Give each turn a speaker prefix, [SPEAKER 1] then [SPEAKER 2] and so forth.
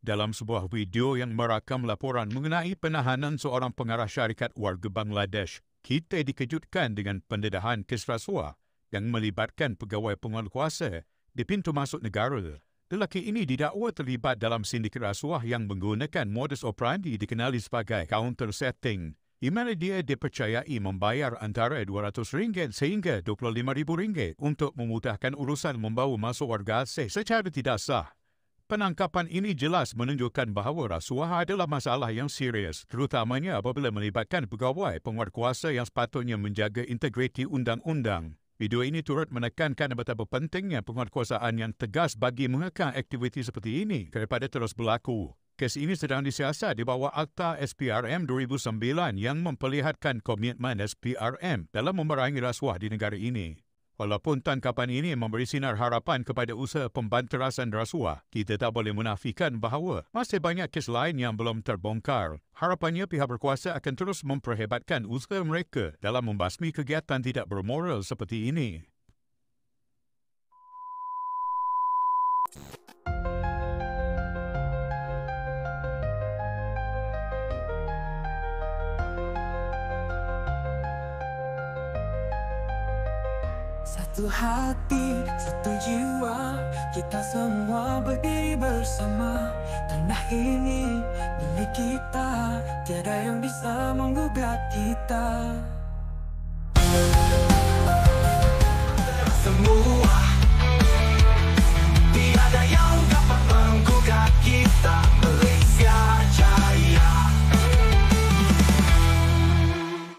[SPEAKER 1] dalam sebuah video yang merakam laporan mengenai penahanan seorang pengarah syarikat warga Bangladesh. Kita dikejutkan dengan pendedahan kes rasuah yang melibatkan pegawai penguatkuasa di pintu masuk negara. Lelaki ini didakwa terlibat dalam sindiket rasuah yang menggunakan modus operandi dikenali sebagai counter setting mana dia dipercayai membayar antara RM200 sehingga RM25,000 untuk memudahkan urusan membawa masuk warga asing secara tidak sah. Penangkapan ini jelas menunjukkan bahawa rasuah adalah masalah yang serius, terutamanya apabila melibatkan pegawai penguatkuasa yang sepatutnya menjaga integriti undang-undang. Video ini turut menekankan betapa pentingnya penguatkuasaan yang tegas bagi mengekang aktiviti seperti ini daripada terus berlaku. Kes ini sedang disiasat di bawah Akta SPRM 2009 yang memperlihatkan komitmen SPRM dalam memerangi rasuah di negara ini. Walaupun tangkapan ini memberi sinar harapan kepada usaha pembanterasan rasuah, kita tak boleh menafikan bahawa masih banyak kes lain yang belum terbongkar. Harapannya pihak berkuasa akan terus memperhebatkan usaha mereka dalam membasmi kegiatan tidak bermoral seperti ini.
[SPEAKER 2] Satu hati, satu jiwa Kita semua berdiri bersama. Tanah ini milik kita Tiada yang bisa menggugat kita